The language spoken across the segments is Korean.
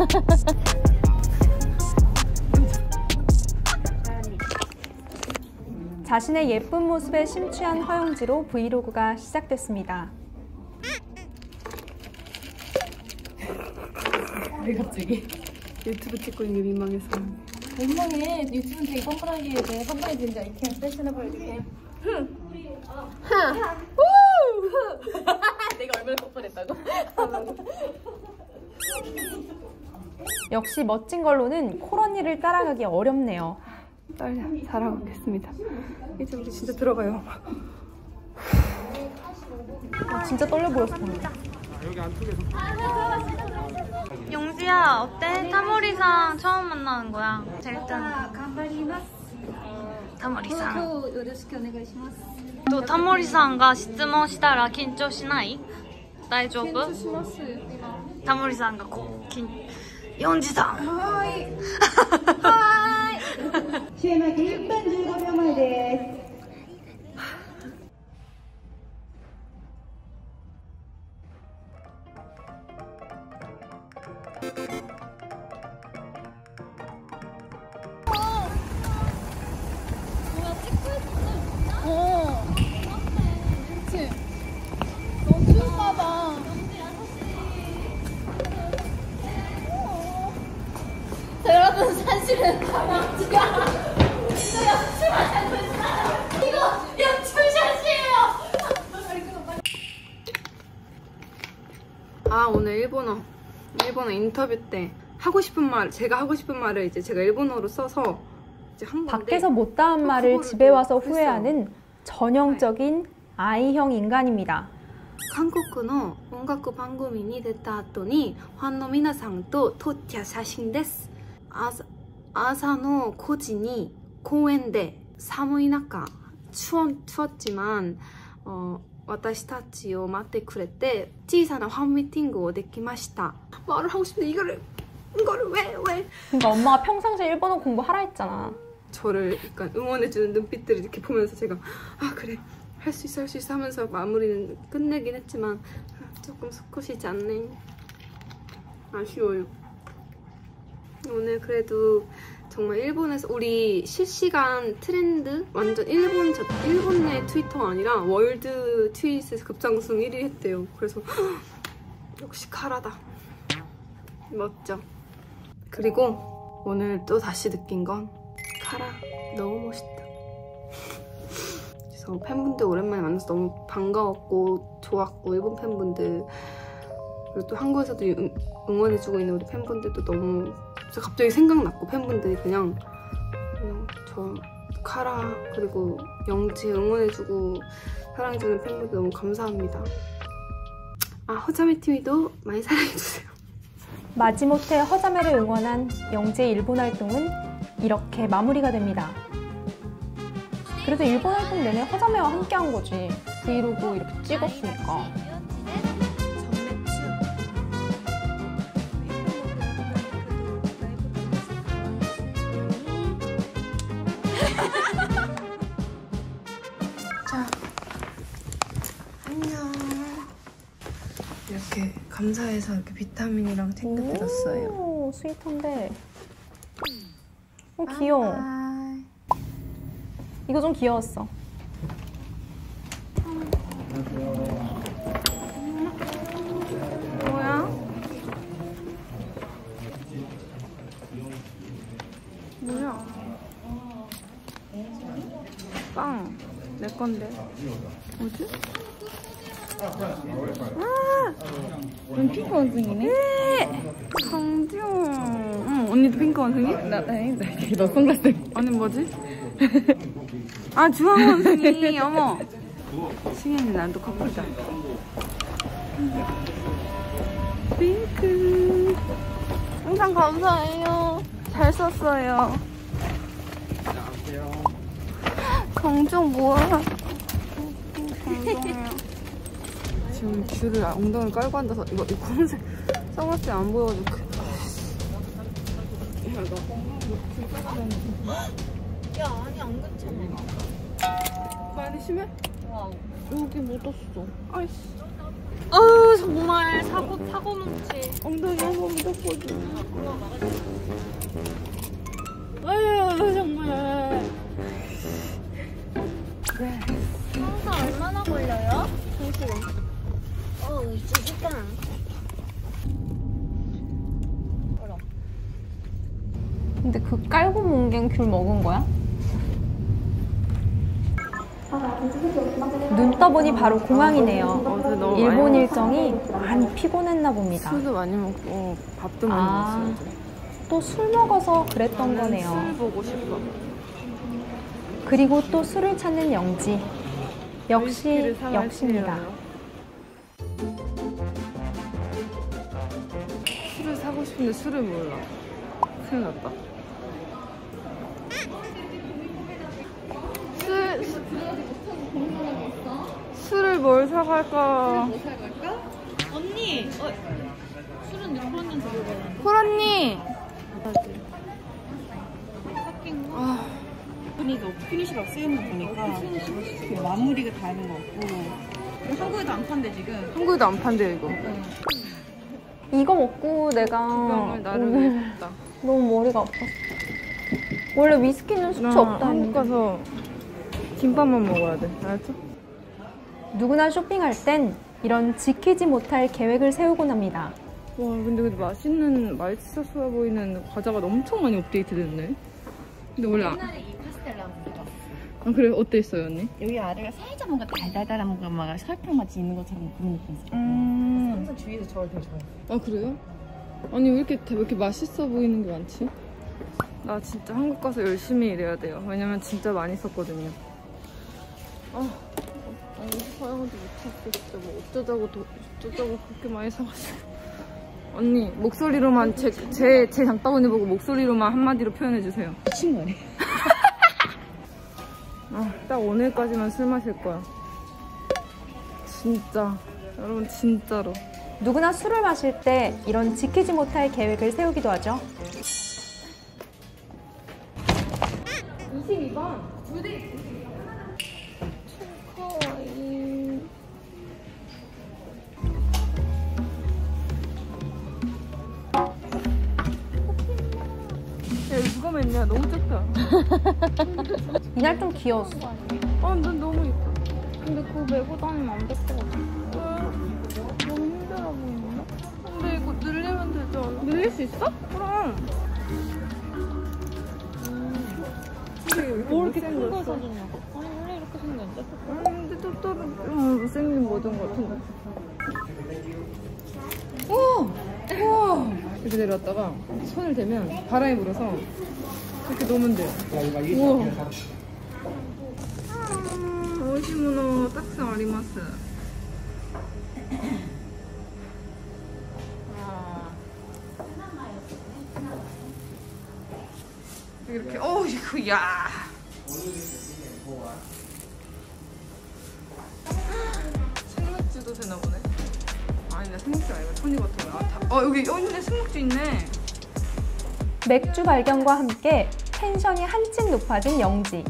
자신의 예쁜 모습에 심취한 허영지로 브이로그가 시작됐습니다. 왜 갑자기? 유튜브 찍고 있는 게 민망해서. 민망해. 유튜브는 되게 뻔뻔하게 해야 돼. 뻔뻔해진다. 이렇게 패셔너블 이렇게. 내가 얼마나 뻔뻔했다고? 역시 멋진 걸로는 코런니를 따라가기 어렵네요. 떨려. 잘하고 있겠습니다. 이제 우리 진짜 들어가요. 아, 진짜 떨려 보였어. 용지야 어때? 타모리상 처음 만나는 거야. 자 일단 타모리상. 또 타모리상가 質問したら緊張しない大丈夫タモリさんがこう緊ヨ ンジさん試合前1分15秒前です。있잖아 일본어 인터뷰 때 하고 싶은 말 제가 하고 싶은 말을 이제 제가 일본어로 써서 이제 한 건데 밖에서 못다한 말을 집에 와서 후회하는 전형적인 아이형 인간입니다. 한국어 온가쿠 방구민이 됐다 했더니 환노미나상도 토티아 사신です 아사노 코지니 공원대 사무이나까 추운 추웠지만 어, 私たちを待ってくれて小さなファンミーティングをできました말을 하고 싶은데 이거를 이거를 왜 왜? 그러니까 엄마가 평상시에 일본어 공부하라 했잖아. 저를 약간 응원해주는 눈빛들을 이렇게 보면서 제가 아 그래 할 수 있어 할 수 있어 하면서 마무리는 끝내긴 했지만 아, 조금 솟구시지 않네 아쉬워요 오늘 그래도 정말 일본에서 우리 실시간 트렌드 완전 일본 저 일본 내 트위터가 아니라 월드 트윗에서 급상승 1위 했대요. 그래서 역시 카라다. 멋져. 그리고 오늘 또 다시 느낀 건 카라. 너무 멋있다. 그래서 팬분들 오랜만에 만나서 너무 반가웠고 좋았고 일본 팬분들. 그리고 또 한국에서도 응, 응원해주고 있는 우리 팬분들도 너무 진짜 갑자기 생각났고 팬분들이 그냥 저 카라 그리고 영지 응원해주고 사랑해주는 팬분들 너무 감사합니다. 아 허자미 TV도 많이 사랑해주세요. 마지못해 허자매를 응원한 영재의 일본 활동은 이렇게 마무리가 됩니다. 그래도 일본 활동 내내 허자매와 함께 한 거지. 브이로그 이렇게 찍었으니까. 감사해서 이렇게 비타민이랑 챙겨드렸어요. 오, sweet한데. 어, 귀여워. 이거 좀 귀여웠어. 뭐야? 뭐야? 빵. 내 건데. 뭐지? 넌 핑크 원숭이네? 강지영. 응, 언니도 핑크 원숭이? 나, 아니, 나, 너 선글라스. 아니, 뭐지? 아, 주황 원숭이. 어머. 승현이 나도 커플이다. 핑크. 항상 감사해요. 잘 썼어요. 강지영 뭐야? 지금 귤을 엉덩이를 깔고 앉아서 이거 이 검은색 선글라스 안 보여가지고 그... 야, 너야 아니 안 괜찮아 많이 심해? wow 여기 묻었어. 아이씨. 어우 정말 사고 사고 넘치. 엉덩이 한번 묻었거든. 아유 정말. 항상 얼마나 걸려요? 한 시간. 시간. 근데 그 깔고 뭉갠 귤 먹은 거야? 눈 떠보니 바로 공항이네요. 너무 일본 일정이 많이 피곤했나 봅니다. 술도 많이 먹고 밥도 많이 아. 먹었어요. 또 술 먹어서 그랬던 거네요. 술 보고 싶어. 그리고 또 술을 찾는 영지. 역시 사갈 역시입니다. 시에요. 술을 몰라. 큰일 났다. 술, 술- 술을 뭘 사갈까? 언니, 어, 술은 들어가요? 호라님! 아, 보니까 피니시라고 쓰여있는 거 보니까 그 마무리가 다른 거 같고 한국에도 안 판대 지금 한국에도 안 판대, 이거. 이거 먹고 내가 병을 나를 오늘 위했다. 너무 머리가 아팠어. 원래 위스키는 숙취 없다 한국 했는데 가서 김밥만 먹어야 돼. 알았죠? 누구나 쇼핑할 땐 이런 지키지 못할 계획을 세우곤 합니다. 와 근데 근데 맛있는 맛있었어 보이는 과자가 엄청 많이 업데이트 됐네. 근데 원래 안... 옛날에 이 파스텔라 아 그래 어땠어요 언니? 여기 아래가 살짝 뭔가 달달달한 뭔가 막 설탕 맛이 있는 것처럼 그런 느낌 있어요 음. 항상 주위에서 저를 되게 좋아해요 아 그래요? 아니 왜 이렇게 왜 이렇게 맛있어 보이는 게 많지? 나 진짜 한국 가서 열심히 일해야 돼요. 왜냐면 진짜 많이 썼거든요. 아, 아 이거 사용하지 못했어 진짜 뭐 어쩌자고 도, 어쩌자고 그렇게 많이 사가지고. 언니 목소리로만 제제 제 장바구니 보고 목소리로만 한마디로 표현해 주세요. 미친 거네 아, 딱 오늘까지만 술 마실 거야. 진짜. 여러분, 진짜로. 누구나 술을 마실 때 이런 지키지 못할 계획을 세우기도 하죠. 야, 맸냐? 너무 작다. 이날 좀 귀여웠어. 아, 난 너무 이뻐. 근데 그거 메고 다니면 안 될 것 같아. 왜? 너무 힘들어 보이나? 근데 이거 늘리면 되지 않아? 늘릴 수 있어? 그럼. 뭐 이렇게 큰 거 사주냐고? 아니, 원래 이렇게 생겼는데? 근데 또 다른 음, 못생긴 버전 같은데. 오! 우와! 이렇게 내려왔다가 손을 대면 바람이 불어서 이렇게 놓으면 돼요. 우와! 아, 오시모노 딱스 아리마스. 아. 이렇게 어 이거 야 생맥주도 되나 보네. 아니 나 생맥주 아니고 토니버터야. 아, 다- 어 여기 여기 있네 생맥주 있네. 맥주 발견과 함께 텐션이 한층 높아진 영지.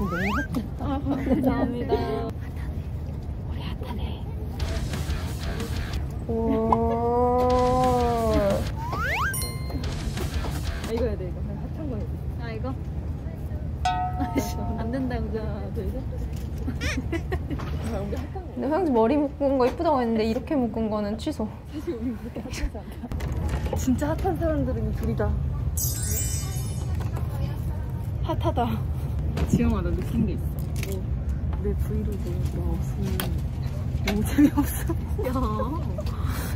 요즘 너무 감사합니다. 오. 아 이거 해야 돼 이거 핫한 거 해야 돼. 아, 이거? 안 된다고. 하나, 둘, 셋. 근데 형지 머리 묶은 거 이쁘다고 했는데 이렇게 묶은 거는 취소. 진짜 핫한 사람들은 이 둘이다. 핫하다. 지영아 나 느낀 게 있어. 뭐, 내 브이로그 너 없으면 너무 재미없어. 야.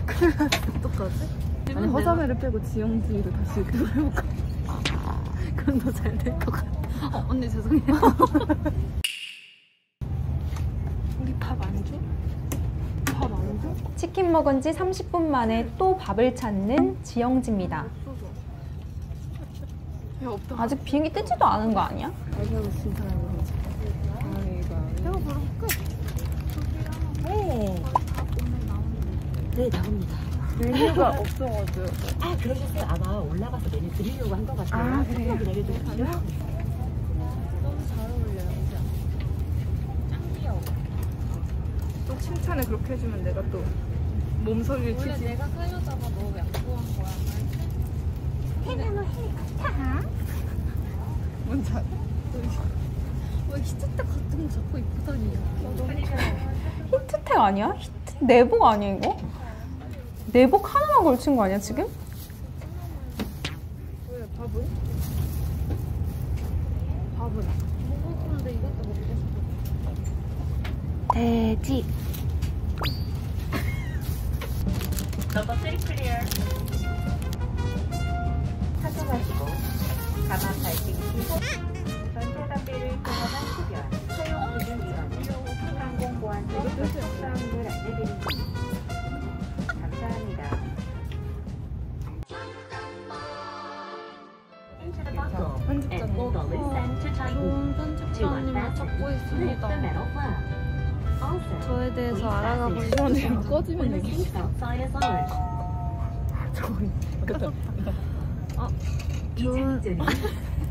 큰일 났어. 어떡하지? 아니 허자매를 빼고 지영지를 다시 그걸 해볼까? 그럼 더 잘 될 것 같아. 어, 언니 죄송해요. 치킨 먹은 지 30분 만에 또 밥을 찾는 지영지입니다. 아직 비행기 뜨지도 않은 거 아니야? 네, 나옵니다. 메뉴가 없어가지고. 아, 그러셨어요? 아마 올라가서 메뉴 드리려고 한 것 같아요. 아, 그래요? 내려드릴게요. 또 칭찬을 그렇게 해주면 내가 또 몸서리를 치지. 내가 살려다가 너 양보한 거야. 뭔지 알아? 왜 히트텍 같은 거 자꾸 입고 다니냐? 히트텍 아니야? 히트 내복 아니야 이거? 내복 하나만 걸친 거 아니야 지금? 왜 밥은? 밥은? 먹을 건데 이것도 먹고 싶어. 돼지. 가방 발등 시 전체 담배를 통과한 흡연, 사용 기준 위반, 항공보안법 사항을 안내드립니다. 감사합니다. 편집자님. 좋은 편집자님을 찾고 있습니다. 저에 대해서 알아가고 시원해. 꺼지면 되겠 좋은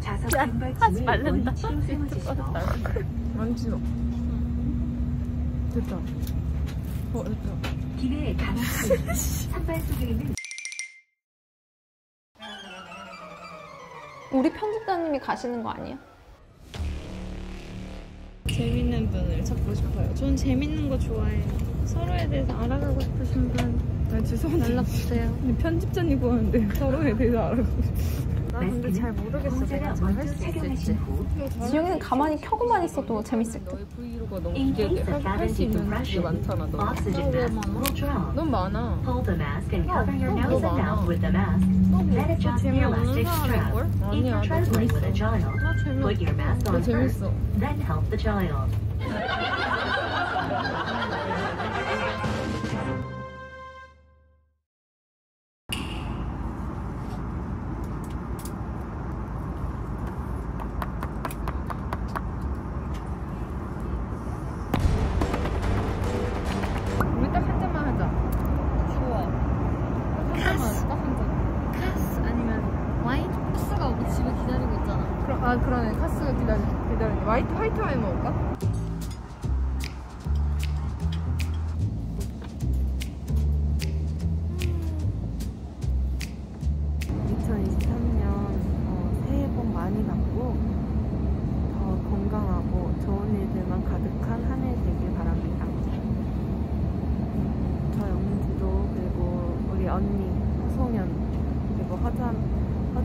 자석 하지 말란다. 안 싫어. 됐다. 어, 됐다. 기내에 가득한 산발 속에 있는 우리 편집자님이 가시는 거 아니야? 재밌는 분을 찾고 싶어요. 전 재밌는 거 좋아해요. 서로에 대해서 알아가고 싶으신 분난 죄송한데. 연락 주세요. 근데 편집자님 구하는데 서로에 대해서 알아가고 싶어. 나 근데 잘 모르겠어. 모자를 내가 잘할 먼저 수 착용하신 있을지. 후 지영이는 가만히 켜고만 있어도 재밌을 듯. 너의 브이로그가 너무 In 기대돼. case of 할수 sudden 있는 게 많잖아, 너. 너무 많아. 어, 너무 많아. the 재미없는. 사람일걸? If 아니야, 너 재밌어. 나 mask 너 재밌어. 아. 그러네. 카스가 기다리, 기다리네. 화이트, 화이트 와인 먹을까? 어, 새해 복 많이 받고 더 건강하고 좋은 일들만 가득한 한 해 되길 바랍니다. 저 영지도 그리고 우리 언니 송현 그리고 허잠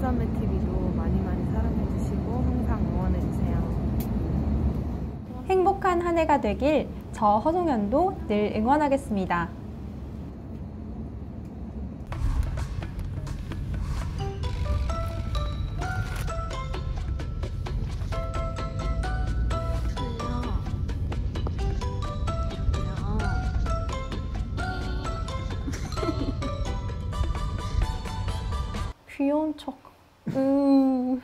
허잠의 TV도 많이 많이 사랑해 주시고 항상 응원해 주세요. 행복한 한 해가 되길 저 허송현도 늘 응원하겠습니다. 귀여운 척. 으.